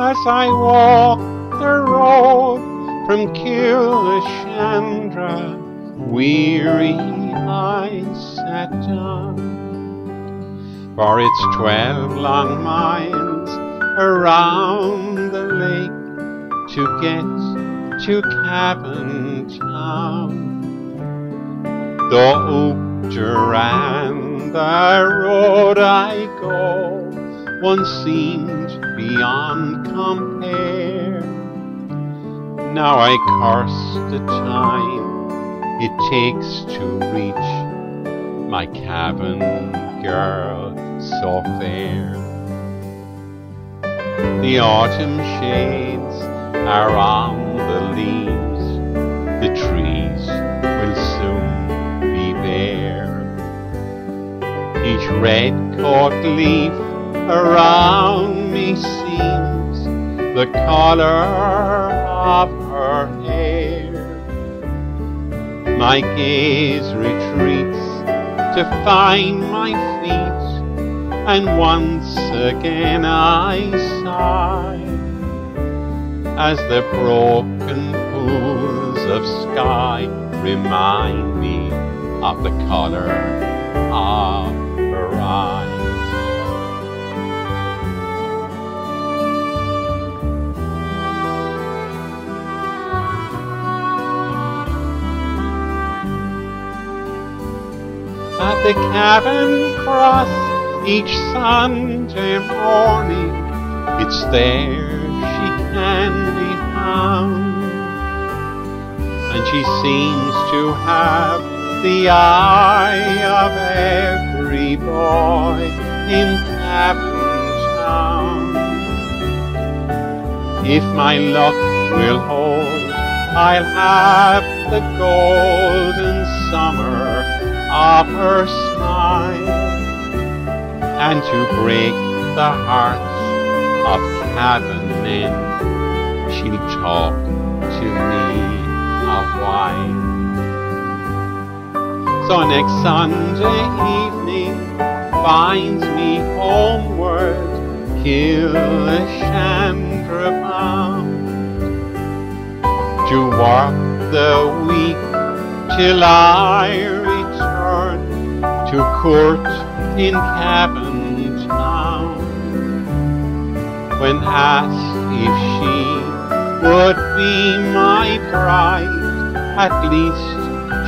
as I walk the road from Killeshandra, weary I sat down. For it's twelve long miles around the lake to get to Cavan Town. Though Duran the road I go, one seemed beyond compare. Now I curse the time it takes to reach my Cavan girl so fair. The autumn shades are on the leaves, the trees will soon be bare. Each red caught leaf around me seems the color of her hair. My gaze retreats to find my feet, and once again I sigh as the broken pools of sky remind me of the color At the Cavan Cross each Sunday morning, it's there she can be found. And she seems to have the eye of every boy in Cavan Town. If my luck will hold, I'll have the golden summer of her smile, and to break the hearts of Cavan men, she'll talk to me of wine. So next Sunday evening finds me homeward, Killeshandra bound, to walk the week till I to court in Cavan Town. When asked if she would be my bride, at least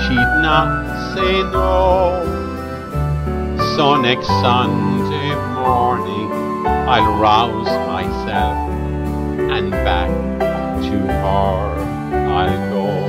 she'd not say no. So next Sunday morning I'll rouse myself and back to her I'll